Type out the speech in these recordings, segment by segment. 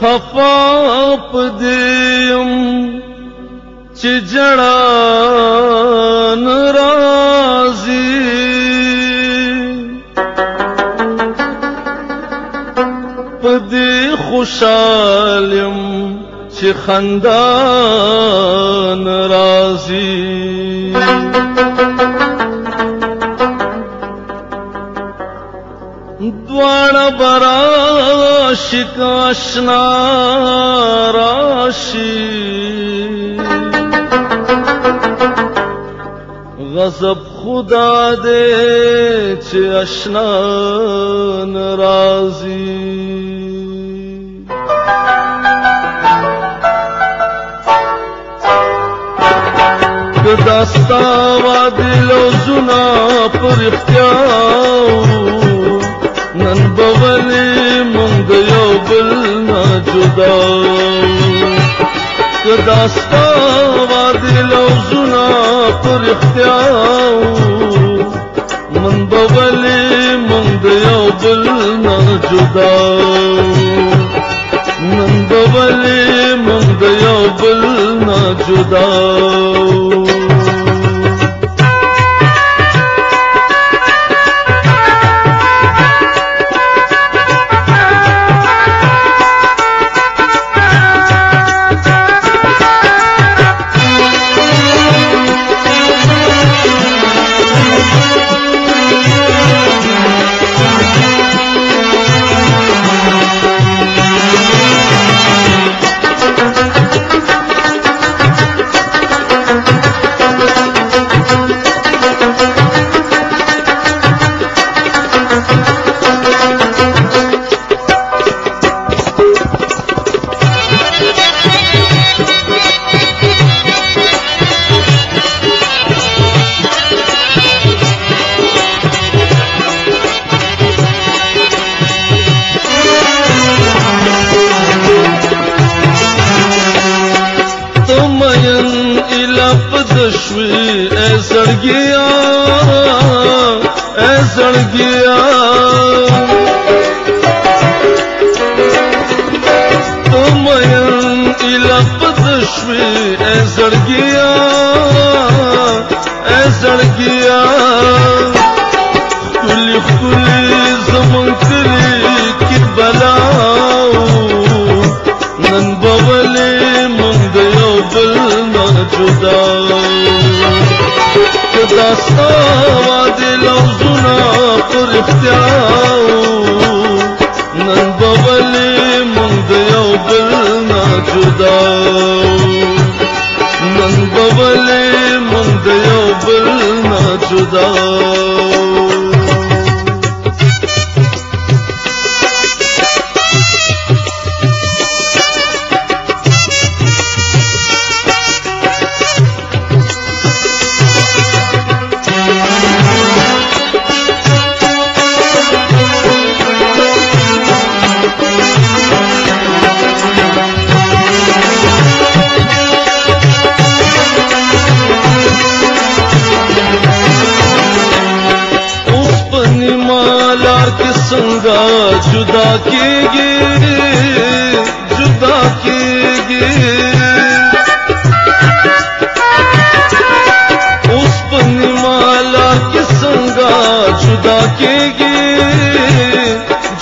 خفا پدیم چې جړا خوشالم چې خندان رازي دواړه برا شکاشنا راشي غضب خدا دې چې اشنا ناراضي ستا وعده لو زنا پر اختیا نن بولی مونږ یو بل نه جدا کدا ستا وعده لو زنا پر اختیا من بولی مونږ یو بل نه جدا نن بولی مونږ یو بل نه جدا دشوي اي سرقيا اي سرقيا الى قدشوي اي دا ستا د لوزونه پر اختیا نن به ولې مونږ د یو بل نه جدا نن به ولې مونږ د یو بل نه جدا sonra cüda ki gir, cüda ki उस माला के संगा जुदा के गे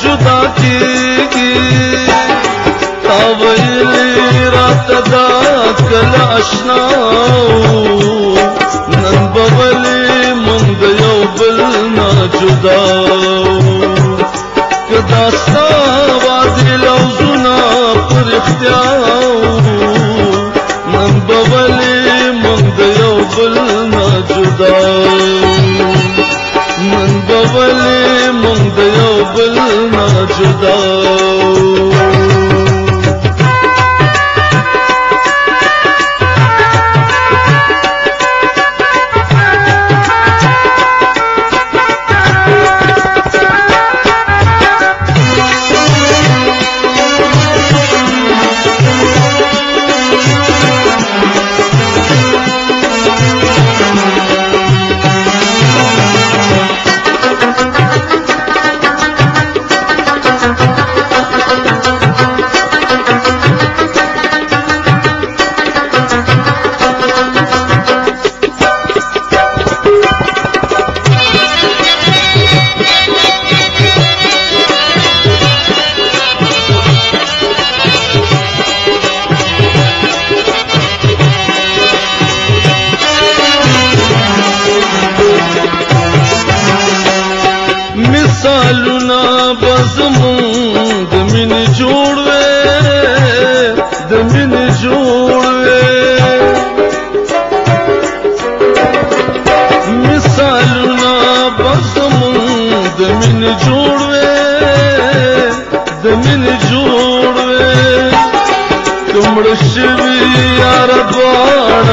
जुदा के गे रात कलाशना नंबवली मंद बलना जुदा داستا وادي لوزونه پر اختیار من به ولې من د یو بل نه جدا من به ولې من د یو بل نه جدا